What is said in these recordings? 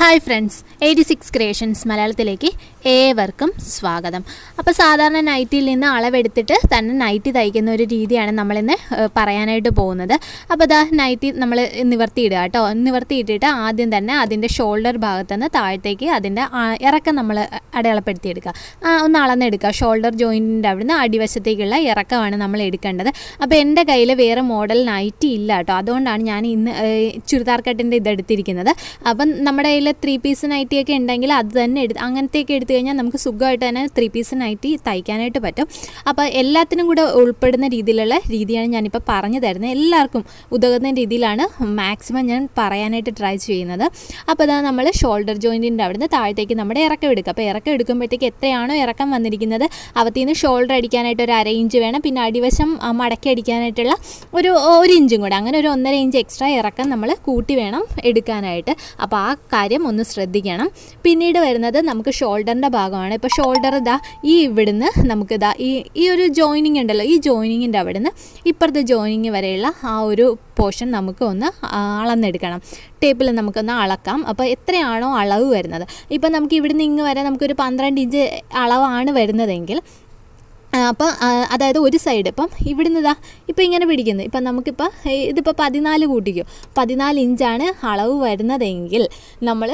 Hi friends eighty six creations മലയാളത്തിലേക്ക് ഏവർക്കും സ്വാഗതം. അപ്പോൾ സാധാരണ നൈറ്റിയിൽ നിന്ന് അളവെടുത്തിട്ട് തന്നെ നൈറ്റി തയ്ക്കുന്ന ഒരു രീതിയാണ് നമ്മളിന്ന് പറയാനായിട്ട് പോകുന്നത്. അപ്പോൾ അതാ നൈറ്റി നമ്മൾ നിവർത്തിയിടുക കേട്ടോ. നിവർത്തിയിട്ടിട്ട് ആദ്യം തന്നെ അതിന്റെ ഷോൾഡർ ഭാഗത്തുനിന്ന് താഴത്തേക്ക് അതിന്റെ ഇറക്കം നമ്മൾ അടയാളപ്പെടുത്തിയെടുക്കുക. ഒന്ന് അളന്നെടുക്കുക. ഷോൾഡർ ജോയിന്റിന്റെ അവിടുന്ന് അടിവശത്തേക്കുള്ള ഇറക്കമാണ് നമ്മൾ എടുക്കേണ്ടത്. അപ്പോൾ എന്റെ കയ്യിൽ വേറെ മോഡൽ നൈറ്റി ഇല്ല കേട്ടോ. അതുകൊണ്ടാണ് ഞാൻ ഇന്ന് ചുരിദാർ കട്ടിന്റെ ഇതെടുത്തിരിക്കുന്നത്. അപ്പം നമ്മുടെ കയ്യിൽ ത്രീ പീസ് നൈറ്റിയൊക്കെ ഉണ്ടെങ്കിൽ അത് തന്നെ എടുത്ത് അങ്ങനത്തെയൊക്കെ എടുത്തു കഴിഞ്ഞാൽ നമുക്ക് സുഖമായിട്ട് തന്നെ ത്രീ പീസ് നൈറ്റി തയ്ക്കാനായിട്ട് പറ്റും. അപ്പോൾ എല്ലാത്തിനും കൂടെ ഉൾപ്പെടുന്ന രീതിയിലുള്ള രീതിയാണ് ഞാനിപ്പോൾ പറഞ്ഞു തരുന്നത്. എല്ലാവർക്കും ഉതകുന്ന രീതിയിലാണ് മാക്സിമം ഞാൻ പറയാനായിട്ട് ട്രൈ ചെയ്യുന്നത്. അപ്പോൾ ഇതാ നമ്മൾ ഷോൾഡർ ജോയിന്റിന്റെ അവിടുന്ന് താഴത്തേക്ക് നമ്മുടെ ഇറക്കം എടുക്കുക. അപ്പോൾ ഇറക്കം എടുക്കുമ്പോഴത്തേക്ക് എത്രയാണോ ഇറക്കം വന്നിരിക്കുന്നത് അവത്തിൽ ഷോൾഡർ അടിക്കാനായിട്ട് ഒരു അര ഇഞ്ച് വേണം. പിന്നെ അടിവശം മടക്കി അടിക്കാനായിട്ടുള്ള ഒരു ഒരു ഇഞ്ചും കൂടെ. അങ്ങനെ ഒരു ഒന്നര ഇഞ്ച് എക്സ്ട്രാ ഇറക്കം നമ്മൾ കൂട്ടി വേണം എടുക്കാനായിട്ട്. അപ്പോൾ ആ കാര്യം ഒന്ന് ശ്രദ്ധിക്കണം. പിന്നീട് വരുന്നത് നമുക്ക് ഷോൾഡറിന്റെ ഭാഗമാണ്. ഇപ്പോൾ ഷോൾഡർ ഇതാ ഈ ഇവിടുന്ന് നമുക്ക് ഇതാ ഈ ഈ ഒരു ജോയിനിങ് ഉണ്ടല്ലോ ഈ ജോയിനിങ്ങിന്റെ അവിടുന്ന് ഇപ്പുറത്തെ ജോയിനിങ് വരെയുള്ള ആ ഒരു പോർഷൻ നമുക്ക് ഒന്ന് അളന്നെടുക്കണം. ടേപ്പിൽ നമുക്കൊന്ന് അളക്കാം. അപ്പോൾ എത്രയാണോ അളവ് വരുന്നത്. ഇപ്പോൾ നമുക്ക് ഇവിടുന്ന് ഇങ്ങ് വരെ നമുക്കൊരു പന്ത്രണ്ട് ഇഞ്ച് അളവാണ് വരുന്നതെങ്കിൽ അപ്പോൾ അതായത് ഒരു സൈഡ് ഇപ്പം ഇവിടുന്ന് ഇതാ ഇപ്പം ഇങ്ങനെ പിടിക്കുന്നു. ഇപ്പം നമുക്കിപ്പോൾ ഇതിപ്പോൾ പതിനാല് കൂട്ടിക്കോ. പതിനാല് ഇഞ്ചാണ് അളവ് വരുന്നതെങ്കിൽ നമ്മൾ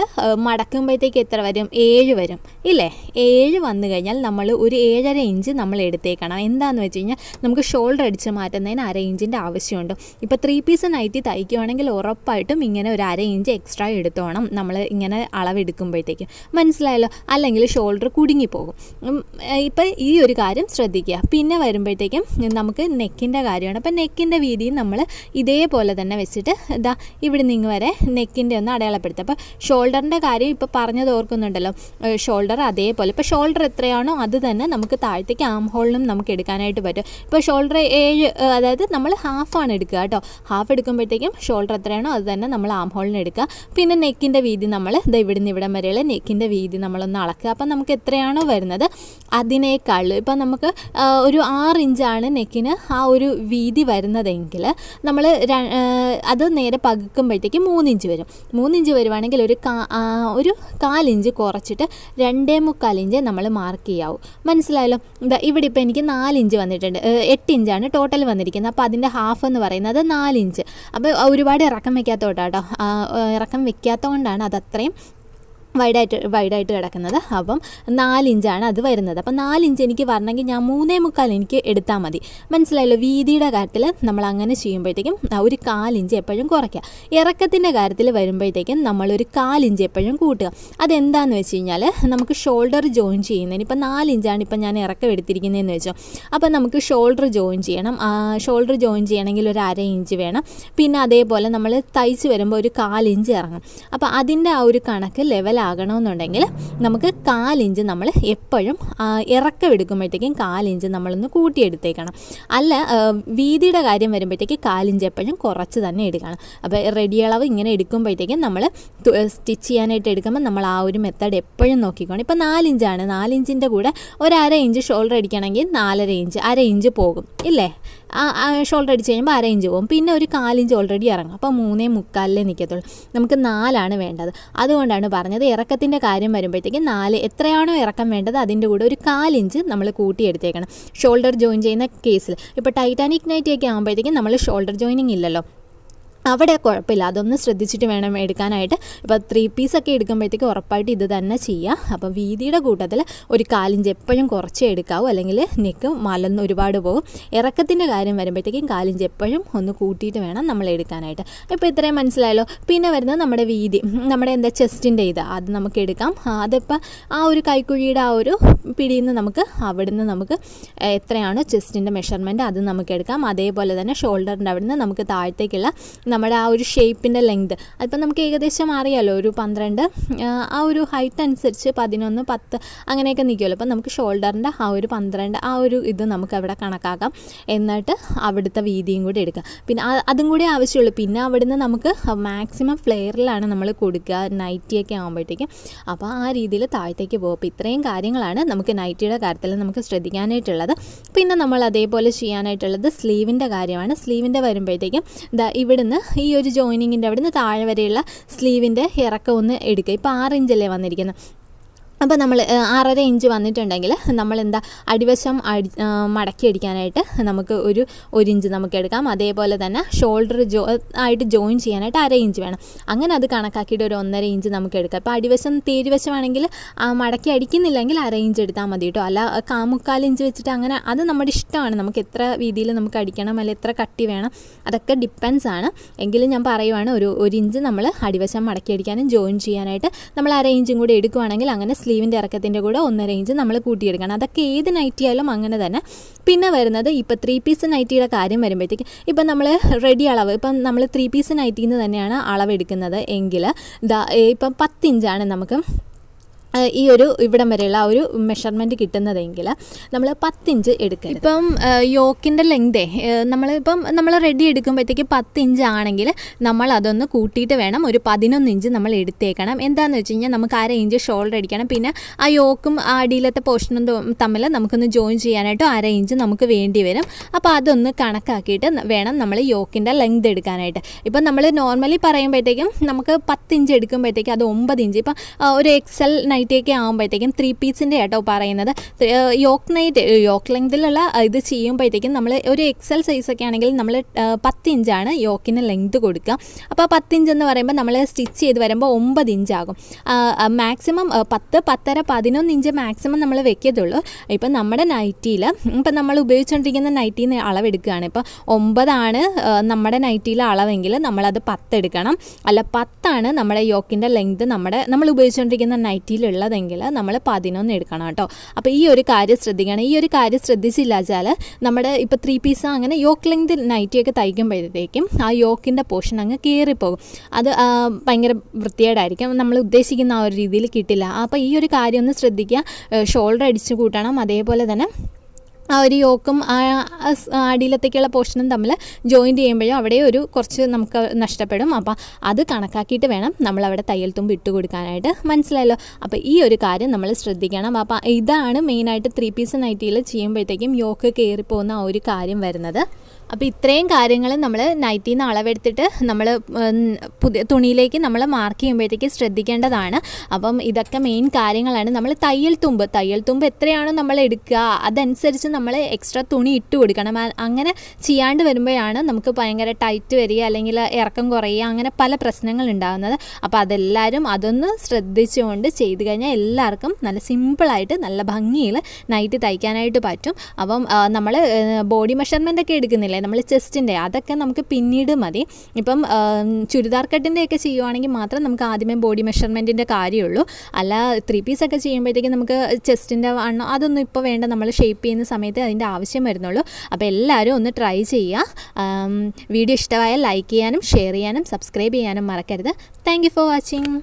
മടക്കുമ്പോഴത്തേക്ക് എത്ര വരും? ഏഴ് വരും. ഇല്ലേ? ഏഴ് വന്നു കഴിഞ്ഞാൽ നമ്മൾ ഒരു ഏഴര ഇഞ്ച് നമ്മൾ എടുത്തേക്കണം. എന്താണെന്ന് വെച്ച് കഴിഞ്ഞാൽ നമുക്ക് ഷോൾഡർ അടിച്ച് മാറ്റുന്നതിന് അര ഇഞ്ചിന്റെ ആവശ്യമുണ്ട്. ഇപ്പോൾ ത്രീ പീസ് നൈറ്റി തയ്ക്കുകയാണെങ്കിൽ ഉറപ്പായിട്ടും ഇങ്ങനെ ഒരു അര ഇഞ്ച് എക്സ്ട്രാ എടുത്തോണം നമ്മൾ ഇങ്ങനെ അളവെടുക്കുമ്പോഴത്തേക്ക്. മനസ്സിലായല്ലോ? അല്ലെങ്കിൽ ഷോൾഡർ കുടുങ്ങിപ്പോകും. ഇപ്പം ഈ ഒരു കാര്യം പിന്നെ വരുമ്പോഴത്തേക്കും നമുക്ക് നെക്കിന്റെ കാര്യമാണ്. അപ്പം നെക്കിന്റെ വീതിയും നമ്മൾ ഇതേപോലെ തന്നെ വെച്ചിട്ട് ഇതാ ഇവിടെ നിന്ന് വരെ നെക്കിന്റെ ഒന്ന് അടയാളപ്പെടുത്തുക. അപ്പോൾ ഷോൾഡറിന്റെ കാര്യം ഇപ്പോൾ പറഞ്ഞത് ഓർക്കുന്നുണ്ടല്ലോ. ഷോൾഡർ അതേപോലെ. ഇപ്പോൾ ഷോൾഡർ എത്രയാണോ അത് തന്നെ നമുക്ക് താഴത്തേക്ക് ആം ഹോളിനും നമുക്ക് എടുക്കാനായിട്ട് പറ്റും. ഇപ്പോൾ ഷോൾഡർ ഏഴ് അതായത് നമ്മൾ ഹാഫാണ് എടുക്കുക കേട്ടോ. ഹാഫ് എടുക്കുമ്പോഴത്തേക്കും ഷോൾഡർ എത്രയാണോ അത് തന്നെ നമ്മൾ ആം ഹോളിന് എടുക്കുക. പിന്നെ നെക്കിന്റെ വീതി നമ്മൾ ഇത് ഇവിടുന്ന് ഇവിടം വരെയുള്ള നെക്കിന്റെ വീതി നമ്മളൊന്ന് അളക്കുക. അപ്പം നമുക്ക് എത്രയാണോ വരുന്നത് അതിനേക്കാൾ. ഇപ്പം നമുക്ക് ഒരു ആറ് ഇഞ്ചാണ് നെക്കിന് ആ ഒരു വീതി വരുന്നതെങ്കിൽ നമ്മൾ അത് നേരെ പകുക്കുമ്പോഴത്തേക്ക് മൂന്നിഞ്ച് വരും. മൂന്നിഞ്ച് വരുവാണെങ്കിൽ ഒരു കാ ഒരു കാലിഞ്ച് കുറച്ചിട്ട് രണ്ടേ മുക്കാൽ ഇഞ്ച് നമ്മൾ മാർക്ക് ചെയ്യാവും. മനസ്സിലായല്ലോ? ഇതാ ഇവിടെ ഇപ്പോൾ എനിക്ക് നാലിഞ്ച് വന്നിട്ടുണ്ട്. എട്ട് ഇഞ്ചാണ് ടോട്ടൽ വന്നിരിക്കുന്നത്. അപ്പോൾ അതിന്റെ ഹാഫ് എന്ന് പറയുന്നത് നാലിഞ്ച് അപ്പോൾ ഒരുപാട് ഇറക്കം വെക്കാത്തോട്ടാട്ടോ കേട്ടോ ഇറക്കം വെക്കാത്തതുകൊണ്ടാണ് അത് അത്രയും വൈഡായിട്ട് വൈഡായിട്ട് കിടക്കുന്നത്. അപ്പം നാലിഞ്ചാണ് അത് വരുന്നത്. അപ്പം നാലിഞ്ച് എനിക്ക് വരണമെങ്കിൽ ഞാൻ മൂന്നേ മുക്കാൽ എനിക്ക് എടുത്താൽ മതി. മനസ്സിലായല്ലോ? വീതിയുടെ കാര്യത്തിൽ നമ്മൾ അങ്ങനെ ചെയ്യുമ്പോഴത്തേക്കും ഒരു കാലിഞ്ച് എപ്പോഴും കുറയ്ക്കുക. ഇറക്കത്തിന്റെ കാര്യത്തിൽ വരുമ്പോഴത്തേക്കും നമ്മളൊരു കാലിഞ്ച് എപ്പോഴും കൂട്ടുക. അതെന്താണെന്ന് വെച്ച് കഴിഞ്ഞാൽ നമുക്ക് ഷോൾഡർ ജോയിൻ ചെയ്യുന്നതിന് ഇപ്പം നാലിഞ്ചാണ് ഇപ്പം ഞാൻ ഇറക്കം എടുത്തിരിക്കുന്നതെന്ന് വെച്ചോ. അപ്പം നമുക്ക് ഷോൾഡർ ജോയിൻ ചെയ്യണം. ഷോൾഡർ ജോയിൻ ചെയ്യണമെങ്കിൽ ഒരു അര ഇഞ്ച് വേണം. പിന്നെ അതേപോലെ നമ്മൾ തയ്ച്ച് വരുമ്പോൾ ഒരു കാലിഞ്ച് ഇറങ്ങും. അപ്പോൾ അതിന്റെ ആ ഒരു കണക്ക് ലെവലാകണമെന്നുണ്ടെങ്കിൽ നമുക്ക് കാലിഞ്ച് നമ്മൾ എപ്പോഴും ഇറക്കം എടുക്കുമ്പോഴത്തേക്കും കാലിഞ്ച് നമ്മളൊന്ന് കൂട്ടിയെടുത്തേക്കണം. അല്ല വീതിയുടെ കാര്യം വരുമ്പോഴത്തേക്ക് കാലിഞ്ച് എപ്പോഴും കുറച്ച് തന്നെ എടുക്കണം. അപ്പോൾ റെഡി അളവ് ഇങ്ങനെ എടുക്കുമ്പോഴത്തേക്കും നമ്മൾ സ്റ്റിച്ച് ചെയ്യാനായിട്ട് എടുക്കുമ്പോൾ നമ്മൾ ആ ഒരു മെത്തേഡ് എപ്പോഴും നോക്കിക്കോണം. ഇപ്പോൾ നാലിഞ്ചാണ്. നാലിഞ്ചിന്റെ കൂടെ ഒരു അര ഇഞ്ച് ഷോൾഡർ അടിക്കണമെങ്കിൽ നാലര ഇഞ്ച് അര ഇഞ്ച് പോകും ഇല്ലേ? ഷോൾഡർ അടിച്ച് കഴിയുമ്പോൾ അര ഇഞ്ച് പോകും. പിന്നെ ഒരു കാലിഞ്ച് ഓൾറെഡി ഇറങ്ങും. അപ്പോൾ മൂന്നേ മുക്കാലിലേ നിൽക്കത്തുള്ളൂ. നമുക്ക് നാലാണ് വേണ്ടത്. അതുകൊണ്ടാണ് പറഞ്ഞത് ഇറക്കത്തിന്റെ കാര്യം വരുമ്പോഴത്തേക്കും നാല് എത്രയാണോ ഇറക്കം വേണ്ടത് അതിന്റെ കൂടെ ഒരു കാലിഞ്ച് നമ്മൾ കൂട്ടിയെടുത്തേക്കണം. ഷോൾഡർ ജോയിൻ ചെയ്യുന്ന കേസിൽ ഇപ്പോൾ ടൈറ്റാനിക് നൈറ്റിയൊക്കെ ആകുമ്പോഴത്തേക്കും നമ്മൾ ഷോൾഡർ ജോയിനിങ് ഇല്ലല്ലോ. അവിടെ കുഴപ്പമില്ല. അതൊന്ന് ശ്രദ്ധിച്ചിട്ട് വേണം എടുക്കാനായിട്ട്. ഇപ്പോൾ ത്രീ പീസൊക്കെ എടുക്കുമ്പോഴത്തേക്ക് ഉറപ്പായിട്ട് ഇത് തന്നെ ചെയ്യുക അപ്പോൾ വീതിയുടെ കൂട്ടത്തിൽ ഒരു കാലിഞ്ച് എപ്പോഴും കുറച്ചേ എടുക്കാവൂ. അല്ലെങ്കിൽ നെക്ക് മലന്ന് ഒരുപാട് പോകും ഇറക്കത്തിന്റെ കാര്യം വരുമ്പോഴത്തേക്കും കാലിഞ്ച് എപ്പോഴും ഒന്ന് കൂട്ടിയിട്ട് വേണം നമ്മൾ എടുക്കാനായിട്ട്. ഇപ്പോൾ ഇത്രയും മനസ്സിലായല്ലോ? പിന്നെ വരുന്നത് നമ്മുടെ വീതി. നമ്മുടെ എന്താ ചെസ്റ്റിന്റെ ഇത്. അത് നമുക്ക് എടുക്കാം. അതിപ്പോൾ ആ ഒരു കൈക്കുഴിയുടെ ആ ഒരു പിടിയിൽ നിന്ന് നമുക്ക് അവിടുന്ന് നമുക്ക് എത്രയാണോ ചെസ്റ്റിന്റെ മെഷർമെന്റ് അത് നമുക്ക് എടുക്കാം. അതേപോലെ തന്നെ ഷോൾഡറിന്റെ അവിടുന്ന് നമുക്ക് താഴത്തേക്കുള്ള നമ്മുടെ ആ ഒരു ഷേപ്പിന്റെ ലെങ്ത് അതിപ്പോൾ നമുക്ക് ഏകദേശം അറിയാമല്ലോ ഒരു പന്ത്രണ്ട് ആ, ഒരു ഹൈറ്റ് അനുസരിച്ച് പതിനൊന്ന് പത്ത് അങ്ങനെയൊക്കെ നിൽക്കുമല്ലോ അപ്പം നമുക്ക് ഷോൾഡറിന്റെ ആ ഒരു പന്ത്രണ്ട് ആ ഒരു ഇത് നമുക്ക് അവിടെ കണക്കാക്കാം. എന്നിട്ട് അവിടുത്തെ വീതിയും കൂടി എടുക്കാം. പിന്നെ അതും കൂടി ആവശ്യമുള്ളൂ. പിന്നെ അവിടുന്ന് നമുക്ക് മാക്സിമം ഫ്ലെയറിലാണ് നമ്മൾ കൊടുക്കുക. നൈറ്റിയൊക്കെ ആകുമ്പോഴത്തേക്കും അപ്പോൾ ആ രീതിയിൽ താഴത്തേക്ക് പോകും. അപ്പോൾ ഇത്രയും കാര്യങ്ങളാണ് നമുക്ക് നൈറ്റിയുടെ കാര്യത്തിൽ നമുക്ക് ശ്രദ്ധിക്കാനായിട്ടുള്ളത്. പിന്നെ നമ്മൾ അതേപോലെ ചെയ്യാനായിട്ടുള്ളത് സ്ലീവിന്റെ കാര്യമാണ്. സ്ലീവിന്റെ വരുമ്പോഴത്തേക്കും ഇവിടുന്ന് ഈ ഒരു ജോയിനിങ്ങിന്റെ അവിടുന്ന് താഴെ വരെയുള്ള സ്ലീവിന്റെ ഇറക്കം ഒന്ന് എടുക്കുക. ഇപ്പോൾ ആറ് ഇഞ്ചല്ലേ വന്നിരിക്കുന്നത്. അപ്പോൾ നമ്മൾ ആറര ഇഞ്ച് വന്നിട്ടുണ്ടെങ്കിൽ നമ്മൾ എന്താ അടിവശം അടി മടക്കി അടിക്കാനായിട്ട് നമുക്ക് ഒരു ഒരു ഇഞ്ച് നമുക്ക് എടുക്കാം. അതേപോലെ തന്നെ ഷോൾഡർ ജോ ആയിട്ട് ജോയിൻ ചെയ്യാനായിട്ട് അര ഇഞ്ച് വേണം. അങ്ങനെ അത് കണക്കാക്കിയിട്ട് ഒരു ഒന്നര ഇഞ്ച് നമുക്ക് എടുക്കാം. അപ്പോൾ അടിവശം തേരുവശമാണെങ്കിൽ മടക്കി അടിക്കുന്നില്ലെങ്കിൽ അര ഇഞ്ച് എടുത്താൽ മതി കേട്ടോ. അല്ല കാമുക്കാൽ ഇഞ്ച് വെച്ചിട്ട് അങ്ങനെ അത് നമ്മുടെ ഇഷ്ടമാണ്. നമുക്ക് എത്ര രീതിയിൽ നമുക്ക് അടിക്കണം അല്ലെങ്കിൽ എത്ര കട്ടി വേണം അതൊക്കെ ഡിപ്പെൻസ് ആണ്. എങ്കിലും ഞാൻ പറയുവാണ് ഒരു ഒരു ഇഞ്ച് നമ്മൾ അടിവശം മടക്കി അടിക്കാനും ജോയിൻ ചെയ്യാനായിട്ട് നമ്മൾ അര ഇഞ്ചും കൂടി എടുക്കുവാണെങ്കിൽ അങ്ങനെ സ്ലീവിന്റെ ഇറക്കത്തിന്റെ കൂടെ ഒന്നര ഇഞ്ച് നമ്മൾ കൂട്ടിയെടുക്കണം. അതൊക്കെ ഏത് നൈറ്റി ആയാലും അങ്ങനെ തന്നെ. പിന്നെ വരുന്നത് ഇപ്പോൾ ത്രീ പീസ് നൈറ്റിയുടെ കാര്യം വരുമ്പോഴത്തേക്ക് ഇപ്പം നമ്മൾ റെഡി അളവ്. ഇപ്പം നമ്മൾ ത്രീ പീസ് നൈറ്റിയിൽ നിന്ന് തന്നെയാണ് അളവെടുക്കുന്നത്. എങ്കിൽ ദാ ഇപ്പം പത്തിഞ്ചാണ് നമുക്ക് ഈ ഒരു ഇവിടം വരെയുള്ള ആ ഒരു മെഷർമെന്റ് കിട്ടുന്നതെങ്കിൽ നമ്മൾ പത്തിഞ്ച് എടുക്കുക ഇപ്പം യോക്കിന്റെ ലെങ്തേ നമ്മളിപ്പം നമ്മൾ റെഡി എടുക്കുമ്പോഴത്തേക്ക് പത്ത് ഇഞ്ച് ആണെങ്കിൽ നമ്മൾ അതൊന്ന് കൂട്ടിയിട്ട് വേണം ഒരു പതിനൊന്ന് ഇഞ്ച് നമ്മൾ എടുത്തേക്കണം. എന്താണെന്ന് വെച്ച് കഴിഞ്ഞാൽ നമുക്ക് അര ഇഞ്ച് ഷോൾഡർ അടിക്കണം. പിന്നെ ആ യോക്കും ആ അടിയിലത്തെ പോർഷനും തമ്മിൽ നമുക്കൊന്ന് ജോയിൻ ചെയ്യാനായിട്ട് അര ഇഞ്ച് നമുക്ക് വേണ്ടി വരും. അപ്പോൾ അതൊന്ന് കണക്കാക്കിയിട്ട് വേണം നമ്മൾ യോക്കിന്റെ ലെങ്ത് എടുക്കാനായിട്ട്. ഇപ്പം നമ്മൾ നോർമലി പറയുമ്പോഴത്തേക്കും നമുക്ക് പത്ത് ഇഞ്ച് എടുക്കുമ്പോഴത്തേക്കും അത് ഒമ്പത് ഇഞ്ച് ഇപ്പം ഒരു എക്സൽ നൈറ്റിയൊക്കെ ആകുമ്പോഴത്തേക്കും ത്രീ പീസിന്റെ കേട്ടോ പറയുന്നത്. യോക്ക് നൈറ്റ് യോക്ക് ലെങ്തിലുള്ള ഇത് ചെയ്യുമ്പോഴത്തേക്കും നമ്മൾ ഒരു എക്സൽ സൈസൊക്കെ ആണെങ്കിൽ നമ്മൾ പത്ത് ഇഞ്ചാണ് യോക്കിന് ലെങ്ത് കൊടുക്കുക. അപ്പോൾ പത്ത് ഇഞ്ച് എന്ന് പറയുമ്പോൾ നമ്മൾ സ്റ്റിച്ച് ചെയ്ത് വരുമ്പോൾ ഒമ്പത് ഇഞ്ചാകും മാക്സിമം പത്ത് പത്തര പതിനൊന്ന് ഇഞ്ച് മാക്സിമം നമ്മൾ വെക്കത്തുള്ളൂ. ഇപ്പം നമ്മുടെ നൈറ്റിയിൽ ഇപ്പം നമ്മൾ ഉപയോഗിച്ചുകൊണ്ടിരിക്കുന്ന നൈറ്റിയിൽ നിന്ന് അളവെടുക്കുകയാണ്. ഇപ്പോൾ ഒമ്പതാണ് നമ്മുടെ നൈറ്റിയിലെ അളവെങ്കിൽ നമ്മളത് പത്തെടുക്കണം അല്ല പത്താണ് നമ്മുടെ യോക്കിന്റെ ലെങ്ത് നമ്മുടെ നമ്മൾ ഉപയോഗിച്ചുകൊണ്ടിരിക്കുന്ന നൈറ്റിയിലുള്ളതെങ്കിൽ നമ്മൾ പതിനൊന്ന് എടുക്കണം കേട്ടോ. അപ്പോൾ ഈ ഒരു കാര്യം ശ്രദ്ധിക്കണം. ഈ ഒരു കാര്യം ശ്രദ്ധിച്ചില്ല വെച്ചാൽ നമ്മുടെ ഇപ്പോൾ ത്രീ പീസ് അങ്ങനെ യോക്ക് ലെങ്ത് നൈറ്റിയൊക്കെ തയ്ക്കുമ്പോഴത്തേക്കും ആ യോക്കിന്റെ പോർഷൻ അങ്ങ് കയറിപ്പോകും അത് ഭയങ്കര വൃത്തികേടായിരിക്കും. നമ്മൾ ഉദ്ദേശിക്കുന്ന ആ ഒരു രീതിയിൽ കിട്ടില്ല. അപ്പോൾ ഈ ഒരു കാര്യം ഒന്ന് ശ്രദ്ധിക്കുക. ഷോൾഡർ അടിച്ചു കൂട്ടണം. അതേപോലെ തന്നെ ആ ഒരു യോക്കും ആ അടിയിലത്തേക്കുള്ള പോർഷനും തമ്മിൽ ജോയിന്റ് ചെയ്യുമ്പോഴും അവിടെ ഒരു കുറച്ച് നമുക്ക് നഷ്ടപ്പെടും. അപ്പോൾ അത് കണക്കാക്കിയിട്ട് വേണം നമ്മൾ അവിടെ തയ്യൽ തുമ്പ് ഇട്ട് കൊടുക്കാനായിട്ട്. മനസ്സിലായല്ലോ? അപ്പോൾ ഈ ഒരു കാര്യം നമ്മൾ ശ്രദ്ധിക്കണം. അപ്പോൾ ഇതാണ് മെയിനായിട്ട് ത്രീ പീസ് നൈറ്റിയിൽ ചെയ്യുമ്പോഴത്തേക്കും യോക്ക് കയറിപ്പോകുന്ന ആ ഒരു കാര്യം വരുന്നത്. അപ്പോൾ ഇത്രയും കാര്യങ്ങൾ നമ്മൾ നൈറ്റിൽ നിന്ന് അളവെടുത്തിട്ട് നമ്മൾ പുതിയ തുണിയിലേക്ക് നമ്മൾ മാർക്ക് ചെയ്യുമ്പോഴത്തേക്ക് ശ്രദ്ധിക്കേണ്ടതാണ്. അപ്പം ഇതൊക്കെ മെയിൻ കാര്യങ്ങളാണ്. നമ്മൾ തയ്യൽ തുമ്പ് തയ്യൽ തുമ്പ് എത്രയാണോ നമ്മൾ എടുക്കുക അതനുസരിച്ച് നമ്മൾ എക്സ്ട്രാ തുണി ഇട്ട് കൊടുക്കണം. അങ്ങനെ ചെയ്യാണ്ട് വരുമ്പോഴാണ് നമുക്ക് ഭയങ്കര ടൈറ്റ് വരിക അല്ലെങ്കിൽ ഇറക്കം കുറയുക അങ്ങനെ പല പ്രശ്നങ്ങൾ ഉണ്ടാകുന്നത്. അപ്പോൾ അതെല്ലാവരും അതൊന്ന് ശ്രദ്ധിച്ചുകൊണ്ട് ചെയ്ത് കഴിഞ്ഞാൽ എല്ലാവർക്കും നല്ല സിമ്പിളായിട്ട് നല്ല ഭംഗിയിൽ നൈറ്റ് തയ്ക്കാനായിട്ട് പറ്റും. അപ്പം നമ്മൾ ബോഡി മെഷർമെന്റ് ഒക്കെ എടുക്കുന്നില്ലേ? നമ്മൾ ചെസ്റ്റിന്റെ അതൊക്കെ നമുക്ക് പിന്നീട് മതി. ഇപ്പം ചുരിദാർ കട്ടിന്റെയൊക്കെ ചെയ്യുവാണെങ്കിൽ മാത്രം നമുക്ക് ആദ്യമേ ബോഡി മെഷർമെന്റിന്റെ കാര്യമുള്ളൂ. അല്ല ത്രീ പീസ് ഒക്കെ ചെയ്യുമ്പോഴത്തേക്കും നമുക്ക് ചെസ്റ്റിന്റെ വണ്ണം അതൊന്നും ഇപ്പോൾ വേണ്ട നമ്മൾ ഷേപ്പ് ചെയ്യുന്ന സമയത്ത് അതിന്റെ ആവശ്യം വരുന്നുള്ളൂ. അപ്പോൾ എല്ലാവരും ഒന്ന് ട്രൈ ചെയ്യുക. വീഡിയോ ഇഷ്ടമായ ലൈക്ക് ചെയ്യാനും ഷെയർ ചെയ്യാനും സബ്സ്ക്രൈബ് ചെയ്യാനും മറക്കരുത്. Thank for watching.